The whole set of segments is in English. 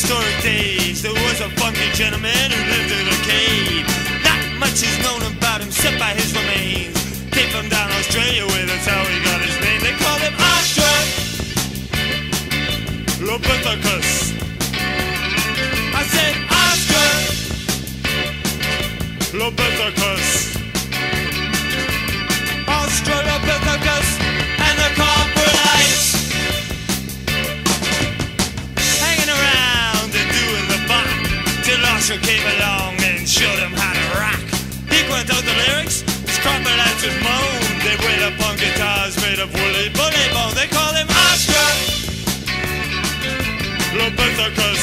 prehistoric days, there was a funky gentleman who lived in a cave. Not much is known about him except by his remains. Came from down Australia, where that's how he got his name. They called him Australopithecus. I said Australopithecus. Australopithecus Went out the lyrics, his coprolites would moan. They wait upon guitars made of woolly bully bone. They call him Oscar. Lopithecus.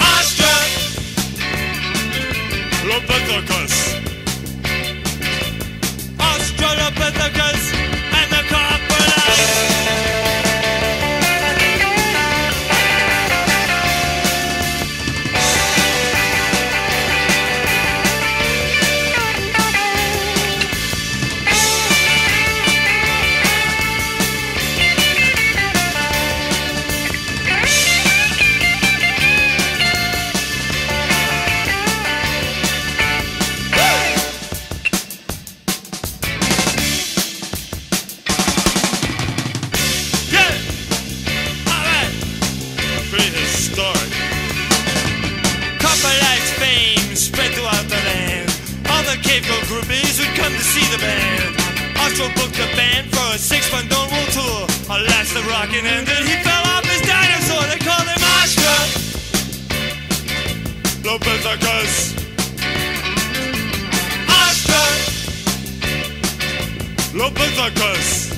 Oscar. Lopithecus. Girl groupies would come to see the band. Austro booked a band for a six-month Roll tour. Alas, the rockin' ended. He fell off his dinosaur. They called him Oscar. Lopithecus. Oscar. Lopithecus.